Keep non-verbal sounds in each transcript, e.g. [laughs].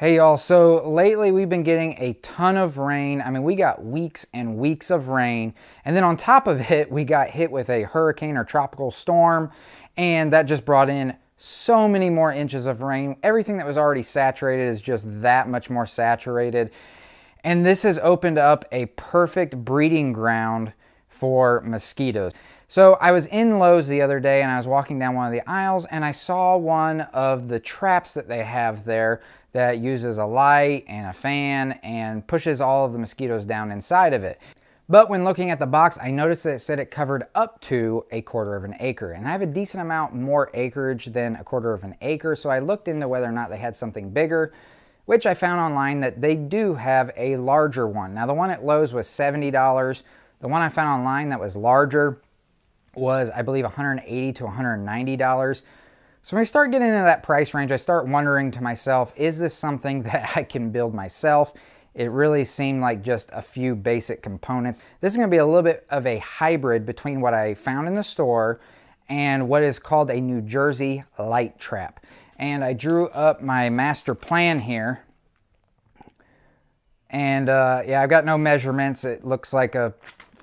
Hey y'all, so lately we've been getting a ton of rain. I mean, we got weeks and weeks of rain. And then on top of it, we got hit with a hurricane or tropical storm. And that just brought in so many more inches of rain. Everything that was already saturated is just that much more saturated. And this has opened up a perfect breeding ground for mosquitoes. So I was in Lowe's the other day and I was walking down one of the aisles and I saw one of the traps that they have there that uses a light and a fan and pushes all of the mosquitoes down inside of it. But when looking at the box, I noticed that it said it covered up to a quarter of an acre. And I have a decent amount more acreage than a quarter of an acre, so I looked into whether or not they had something bigger, which I found online that they do have a larger one. Now, the one at Lowe's was $70. The one I found online that was larger was, I believe, 180 to $190. So when I start getting into that price range, I start wondering to myself, is this something [laughs] that I can build myself? It really seemed like just a few basic components. This is gonna be a little bit of a hybrid between what I found in the store and what is called a New Jersey light trap. And I drew up my master plan here. And uh, yeah, I've got no measurements. It looks like a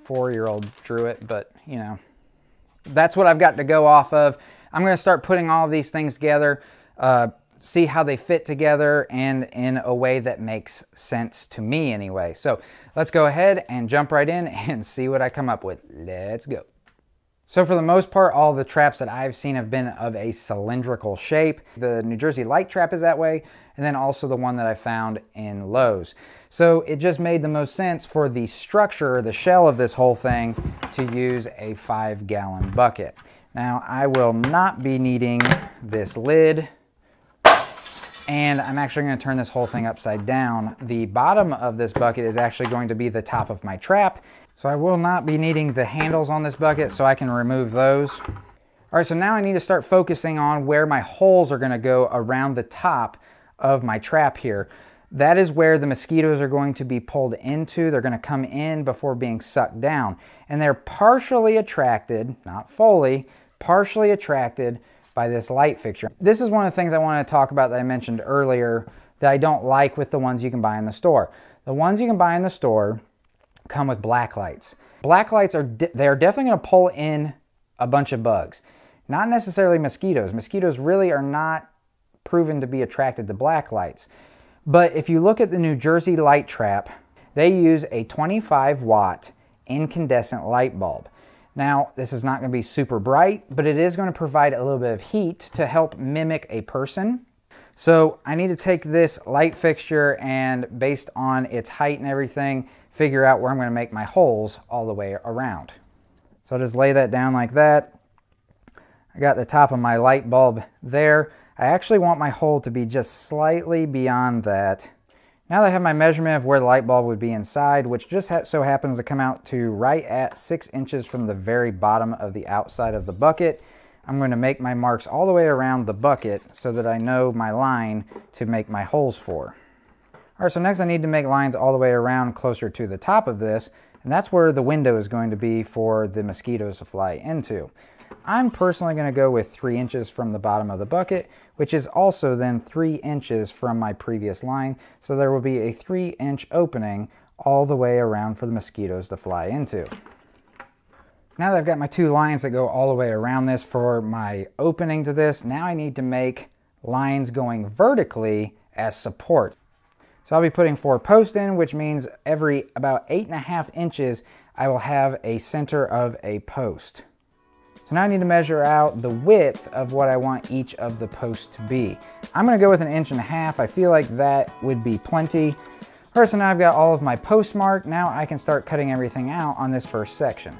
four-year-old drew it, but you know, that's what I've got to go off of. I'm going to start putting all of these things together, uh, see how they fit together, and in a way that makes sense to me anyway. So let's go ahead and jump right in [laughs] and see what I come up with. Let's go. So for the most part, all the traps that I've seen have been of a cylindrical shape. The New Jersey light trap is that way, and then also the one that I found in Lowe's. So it just made the most sense for the structure, the shell of this whole thing, to use a five gallon bucket. Now I will not be needing this lid and I'm actually going to turn this whole thing upside down. The bottom of this bucket is actually going to be the top of my trap. So I will not be needing the handles on this bucket so I can remove those. All right, so now I need to start focusing on where my holes are gonna go around the top of my trap here. That is where the mosquitoes are going to be pulled into. They're gonna come in before being sucked down. And they're partially attracted, not fully, partially attracted by this light fixture. This is one of the things I want to talk about that I mentioned earlier that I don't like with the ones you can buy in the store. The ones you can buy in the store come with black lights. Black lights are they are definitely going to pull in a bunch of bugs. Not necessarily mosquitoes. Mosquitoes really are not proven to be attracted to black lights. But if you look at the New Jersey light trap, they use a 25 watt incandescent light bulb. Now, this is not going to be super bright, but it is going to provide a little bit of heat to help mimic a person. So I need to take this light fixture and based on its height and everything, figure out where I'm going to make my holes all the way around. So I'll just lay that down like that. I got the top of my light bulb there. I actually want my hole to be just slightly beyond that now that I have my measurement of where the light bulb would be inside, which just ha so happens to come out to right at six inches from the very bottom of the outside of the bucket, I'm going to make my marks all the way around the bucket so that I know my line to make my holes for. All right, so next I need to make lines all the way around closer to the top of this, and that's where the window is going to be for the mosquitoes to fly into. I'm personally going to go with 3 inches from the bottom of the bucket, which is also then 3 inches from my previous line, so there will be a 3 inch opening all the way around for the mosquitoes to fly into. Now that I've got my two lines that go all the way around this for my opening to this, now I need to make lines going vertically as support. So I'll be putting four posts in, which means every about eight and a half inches, I will have a center of a post. So now I need to measure out the width of what I want each of the posts to be. I'm gonna go with an inch and a half. I feel like that would be plenty. So now I've got all of my posts marked. Now I can start cutting everything out on this first section.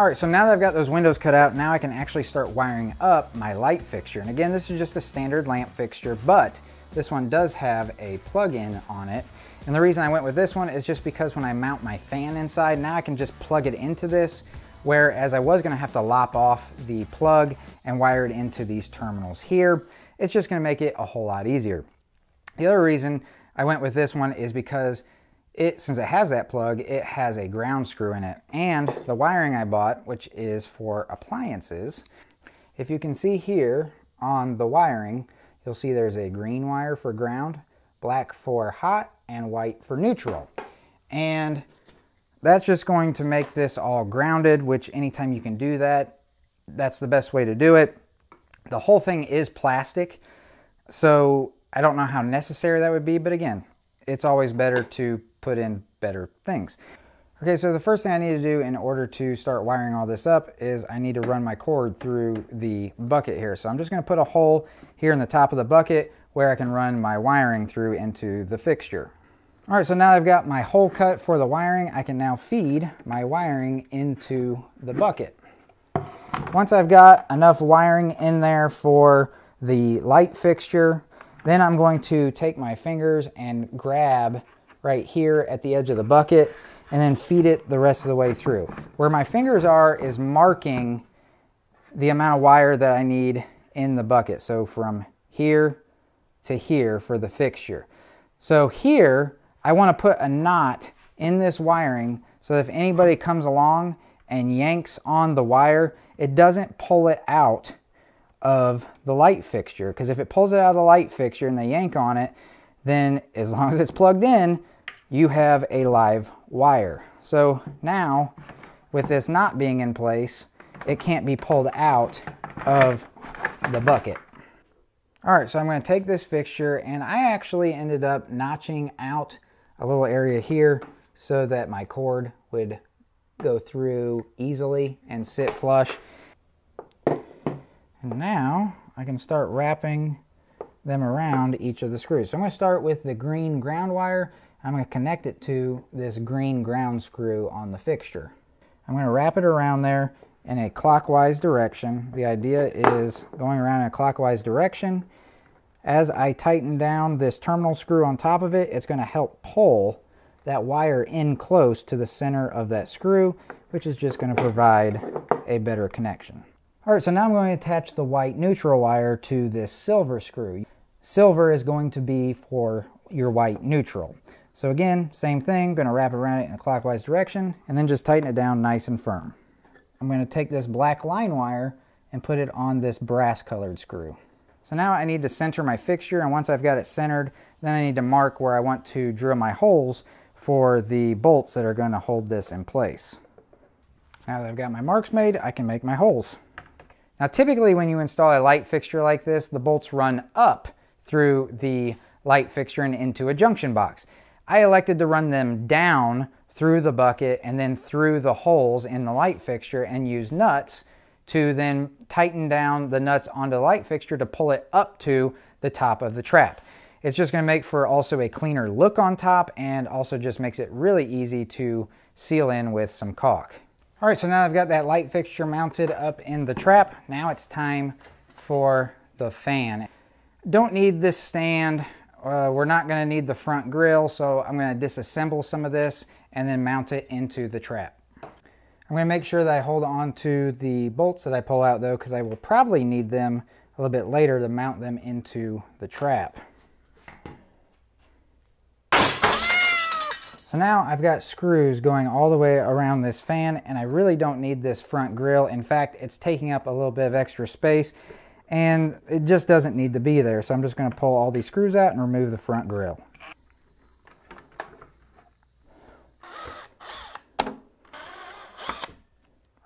All right, so now that I've got those windows cut out, now I can actually start wiring up my light fixture. And again, this is just a standard lamp fixture, but this one does have a plug-in on it. And the reason I went with this one is just because when I mount my fan inside, now I can just plug it into this, whereas I was gonna have to lop off the plug and wire it into these terminals here. It's just gonna make it a whole lot easier. The other reason I went with this one is because it since it has that plug, it has a ground screw in it. And the wiring I bought, which is for appliances, if you can see here on the wiring, you'll see there's a green wire for ground, black for hot, and white for neutral. And that's just going to make this all grounded, which anytime you can do that, that's the best way to do it. The whole thing is plastic, so I don't know how necessary that would be, but again, it's always better to put in better things. Okay, so the first thing I need to do in order to start wiring all this up is I need to run my cord through the bucket here. So I'm just gonna put a hole here in the top of the bucket where I can run my wiring through into the fixture. All right, so now I've got my hole cut for the wiring, I can now feed my wiring into the bucket. Once I've got enough wiring in there for the light fixture, then I'm going to take my fingers and grab right here at the edge of the bucket and then feed it the rest of the way through. Where my fingers are is marking the amount of wire that I need in the bucket. So from here to here for the fixture. So here, I want to put a knot in this wiring so that if anybody comes along and yanks on the wire, it doesn't pull it out of the light fixture. Because if it pulls it out of the light fixture and they yank on it, then as long as it's plugged in, you have a live wire. So now, with this knot being in place, it can't be pulled out of the bucket. All right, so I'm gonna take this fixture and I actually ended up notching out a little area here so that my cord would go through easily and sit flush. And now I can start wrapping them around each of the screws. So I'm going to start with the green ground wire. I'm going to connect it to this green ground screw on the fixture. I'm going to wrap it around there in a clockwise direction. The idea is going around in a clockwise direction. As I tighten down this terminal screw on top of it, it's going to help pull that wire in close to the center of that screw, which is just going to provide a better connection. All right, so now I'm going to attach the white neutral wire to this silver screw. Silver is going to be for your white neutral. So again, same thing, going to wrap around it in a clockwise direction and then just tighten it down nice and firm. I'm going to take this black line wire and put it on this brass colored screw. So now I need to center my fixture and once I've got it centered, then I need to mark where I want to drill my holes for the bolts that are going to hold this in place. Now that I've got my marks made, I can make my holes. Now typically when you install a light fixture like this, the bolts run up through the light fixture and into a junction box. I elected to run them down through the bucket and then through the holes in the light fixture and use nuts to then tighten down the nuts onto the light fixture to pull it up to the top of the trap. It's just going to make for also a cleaner look on top and also just makes it really easy to seal in with some caulk. All right, so now I've got that light fixture mounted up in the trap. Now it's time for the fan. Don't need this stand. Uh, we're not gonna need the front grill, so I'm gonna disassemble some of this and then mount it into the trap. I'm gonna make sure that I hold on to the bolts that I pull out though, because I will probably need them a little bit later to mount them into the trap. So now I've got screws going all the way around this fan and I really don't need this front grill. In fact, it's taking up a little bit of extra space and it just doesn't need to be there. So I'm just gonna pull all these screws out and remove the front grill.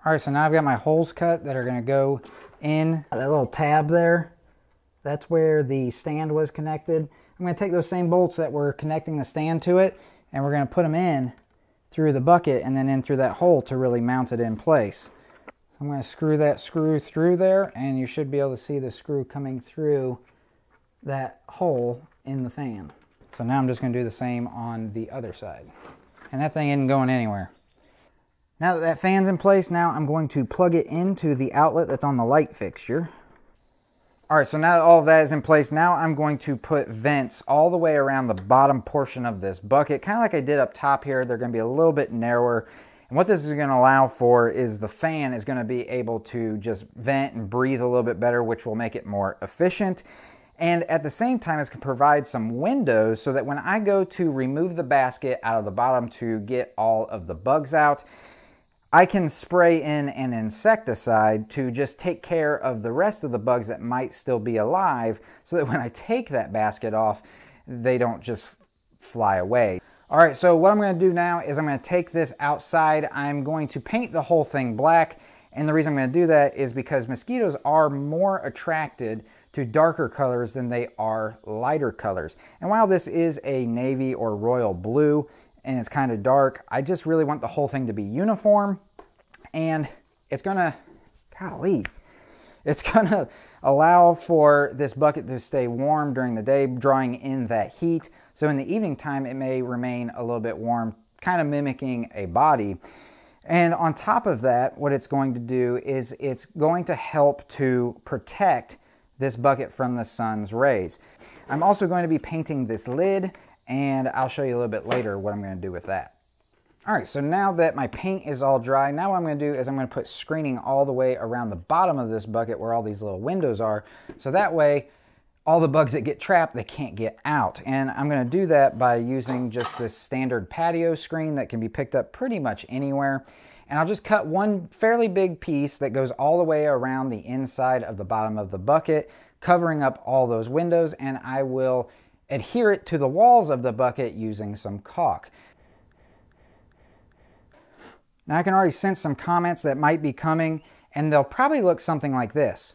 All right, so now I've got my holes cut that are gonna go in that little tab there. That's where the stand was connected. I'm gonna take those same bolts that were connecting the stand to it and we're going to put them in through the bucket and then in through that hole to really mount it in place. So I'm going to screw that screw through there and you should be able to see the screw coming through that hole in the fan. So now I'm just going to do the same on the other side. And that thing isn't going anywhere. Now that that fan's in place, now I'm going to plug it into the outlet that's on the light fixture. All right, so now that all of that is in place, now I'm going to put vents all the way around the bottom portion of this bucket, kind of like I did up top here. They're gonna be a little bit narrower. And what this is gonna allow for is the fan is gonna be able to just vent and breathe a little bit better, which will make it more efficient. And at the same time, it's going to provide some windows so that when I go to remove the basket out of the bottom to get all of the bugs out, I can spray in an insecticide to just take care of the rest of the bugs that might still be alive so that when I take that basket off, they don't just fly away. All right, so what I'm gonna do now is I'm gonna take this outside. I'm going to paint the whole thing black. And the reason I'm gonna do that is because mosquitoes are more attracted to darker colors than they are lighter colors. And while this is a navy or royal blue, and it's kind of dark. I just really want the whole thing to be uniform and it's gonna, golly, it's gonna allow for this bucket to stay warm during the day, drawing in that heat. So in the evening time, it may remain a little bit warm, kind of mimicking a body. And on top of that, what it's going to do is it's going to help to protect this bucket from the sun's rays. I'm also going to be painting this lid and I'll show you a little bit later what I'm going to do with that. All right, so now that my paint is all dry, now what I'm gonna do is I'm gonna put screening all the way around the bottom of this bucket where all these little windows are. So that way, all the bugs that get trapped, they can't get out. And I'm gonna do that by using just this standard patio screen that can be picked up pretty much anywhere. And I'll just cut one fairly big piece that goes all the way around the inside of the bottom of the bucket, covering up all those windows, and I will adhere it to the walls of the bucket using some caulk. Now I can already sense some comments that might be coming and they'll probably look something like this.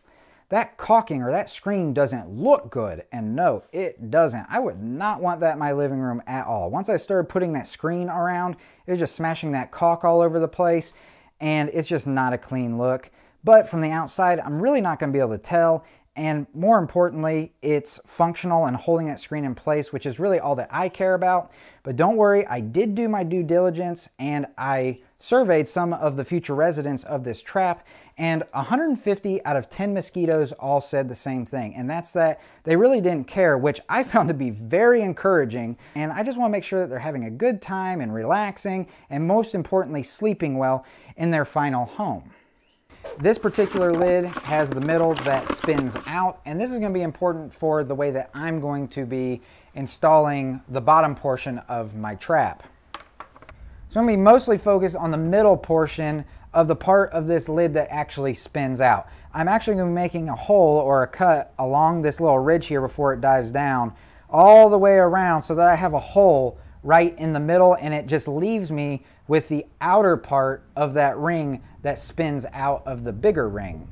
That caulking or that screen doesn't look good. And no, it doesn't. I would not want that in my living room at all. Once I started putting that screen around, it was just smashing that caulk all over the place and it's just not a clean look. But from the outside, I'm really not gonna be able to tell. And more importantly, it's functional and holding that screen in place, which is really all that I care about. But don't worry, I did do my due diligence and I surveyed some of the future residents of this trap and 150 out of 10 mosquitoes all said the same thing and that's that they really didn't care which i [laughs] found to be very encouraging and i just want to make sure that they're having a good time and relaxing and most importantly sleeping well in their final home this particular lid has the middle that spins out, and this is going to be important for the way that I'm going to be installing the bottom portion of my trap. So I'm going to be mostly focused on the middle portion of the part of this lid that actually spins out. I'm actually going to be making a hole or a cut along this little ridge here before it dives down all the way around so that I have a hole right in the middle and it just leaves me with the outer part of that ring that spins out of the bigger ring.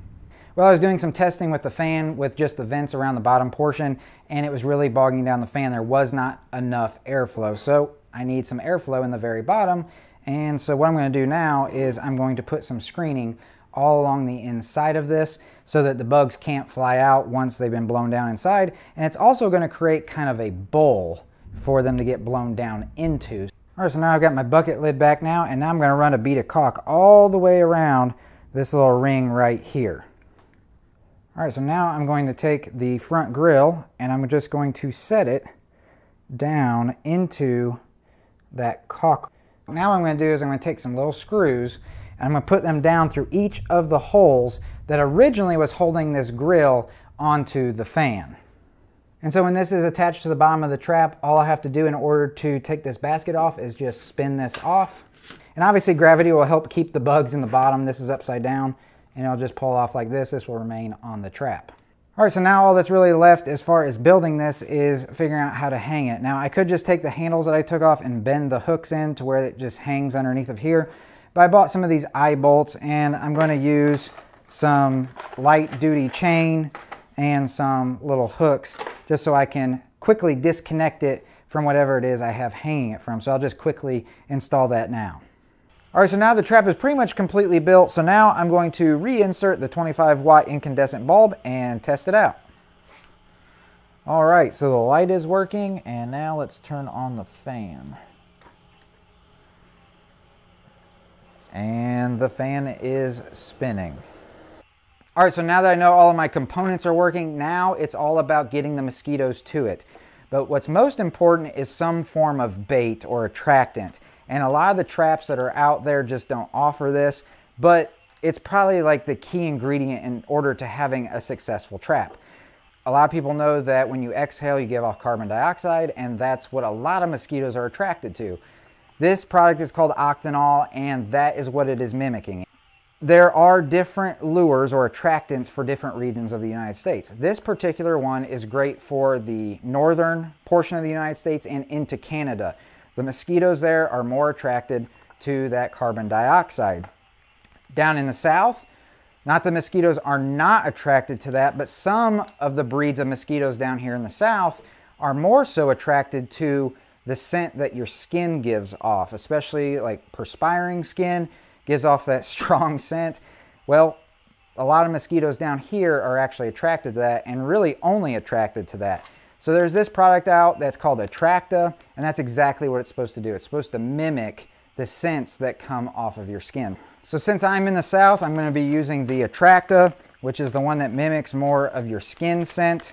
Well, I was doing some testing with the fan with just the vents around the bottom portion and it was really bogging down the fan. There was not enough airflow. So I need some airflow in the very bottom. And so what I'm gonna do now is I'm going to put some screening all along the inside of this so that the bugs can't fly out once they've been blown down inside. And it's also gonna create kind of a bowl for them to get blown down into. All right, so now I've got my bucket lid back now, and now I'm gonna run a bead of caulk all the way around this little ring right here. All right, so now I'm going to take the front grill and I'm just going to set it down into that caulk. Now what I'm gonna do is I'm gonna take some little screws and I'm gonna put them down through each of the holes that originally was holding this grill onto the fan. And so when this is attached to the bottom of the trap, all I have to do in order to take this basket off is just spin this off. And obviously gravity will help keep the bugs in the bottom. This is upside down and it'll just pull off like this. This will remain on the trap. All right, so now all that's really left as far as building this is figuring out how to hang it. Now I could just take the handles that I took off and bend the hooks in to where it just hangs underneath of here. But I bought some of these eye bolts and I'm gonna use some light duty chain and some little hooks just so I can quickly disconnect it from whatever it is I have hanging it from. So I'll just quickly install that now. All right, so now the trap is pretty much completely built. So now I'm going to reinsert the 25 watt incandescent bulb and test it out. All right, so the light is working and now let's turn on the fan. And the fan is spinning. All right, so now that I know all of my components are working, now it's all about getting the mosquitoes to it. But what's most important is some form of bait or attractant. And a lot of the traps that are out there just don't offer this, but it's probably like the key ingredient in order to having a successful trap. A lot of people know that when you exhale, you give off carbon dioxide, and that's what a lot of mosquitoes are attracted to. This product is called Octenol, and that is what it is mimicking. There are different lures or attractants for different regions of the United States. This particular one is great for the northern portion of the United States and into Canada. The mosquitoes there are more attracted to that carbon dioxide. Down in the south, not the mosquitoes are not attracted to that, but some of the breeds of mosquitoes down here in the south are more so attracted to the scent that your skin gives off, especially like perspiring skin gives off that [laughs] strong scent. Well, a lot of mosquitoes down here are actually attracted to that and really only attracted to that. So there's this product out that's called Atrakta, and that's exactly what it's supposed to do. It's supposed to mimic the scents that come off of your skin. So since I'm in the south, I'm gonna be using the Atrakta, which is the one that mimics more of your skin scent.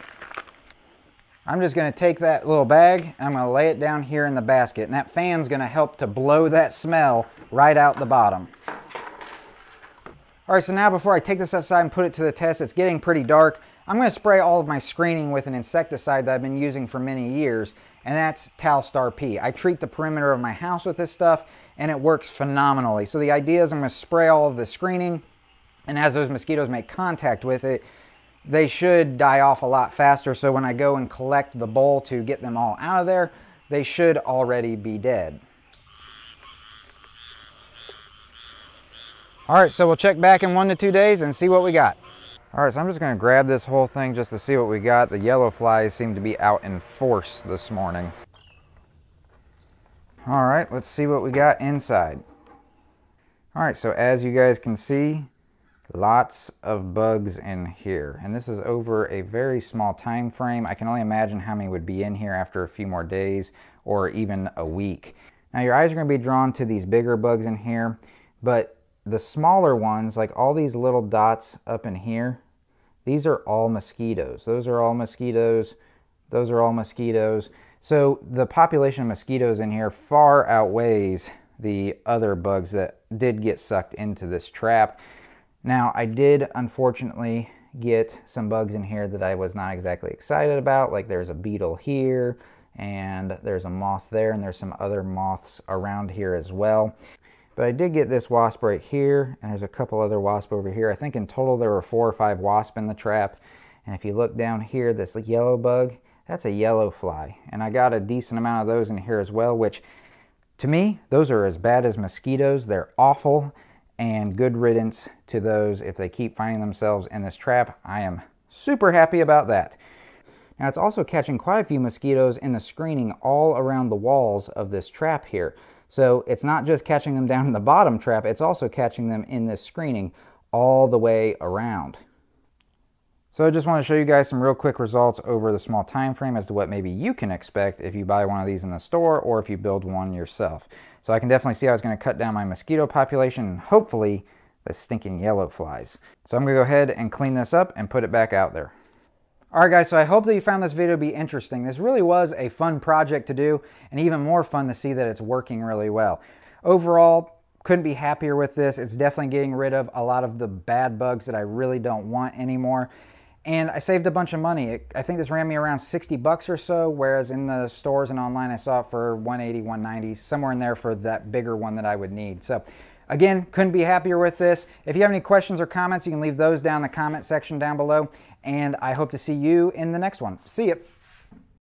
I'm just gonna take that little bag and I'm gonna lay it down here in the basket, and that fan's gonna help to blow that smell right out the bottom. All right, so now before I take this outside and put it to the test, it's getting pretty dark. I'm going to spray all of my screening with an insecticide that I've been using for many years, and that's Talstar P. I treat the perimeter of my house with this stuff, and it works phenomenally. So the idea is I'm going to spray all of the screening, and as those mosquitoes make contact with it, they should die off a lot faster. So when I go and collect the bowl to get them all out of there, they should already be dead. All right, so we'll check back in one to two days and see what we got. All right, so I'm just gonna grab this whole thing just to see what we got. The yellow flies seem to be out in force this morning. All right, let's see what we got inside. All right, so as you guys can see, lots of bugs in here. And this is over a very small time frame. I can only imagine how many would be in here after a few more days or even a week. Now your eyes are gonna be drawn to these bigger bugs in here, but the smaller ones, like all these little dots up in here, these are all mosquitoes. Those are all mosquitoes. Those are all mosquitoes. So the population of mosquitoes in here far outweighs the other bugs that did get sucked into this trap. Now, I did unfortunately get some bugs in here that I was not exactly excited about. Like there's a beetle here and there's a moth there and there's some other moths around here as well. But I did get this wasp right here, and there's a couple other wasp over here. I think in total there were four or five wasp in the trap. And if you look down here, this yellow bug, that's a yellow fly. And I got a decent amount of those in here as well, which to me, those are as bad as mosquitoes. They're awful and good riddance to those if they keep finding themselves in this trap. I am super happy about that. Now it's also catching quite a few mosquitoes in the screening all around the walls of this trap here. So it's not just catching them down in the bottom trap, it's also catching them in this screening all the way around. So I just want to show you guys some real quick results over the small time frame as to what maybe you can expect if you buy one of these in the store or if you build one yourself. So I can definitely see how it's going to cut down my mosquito population and hopefully the stinking yellow flies. So I'm going to go ahead and clean this up and put it back out there. Alright guys, so I hope that you found this video to be interesting. This really was a fun project to do and even more fun to see that it's working really well. Overall, couldn't be happier with this. It's definitely getting rid of a lot of the bad bugs that I really don't want anymore. And I saved a bunch of money. I think this ran me around 60 bucks or so, whereas in the stores and online I saw it for 180, 190, somewhere in there for that bigger one that I would need. So again, couldn't be happier with this. If you have any questions or comments, you can leave those down in the comment section down below and I hope to see you in the next one. See you.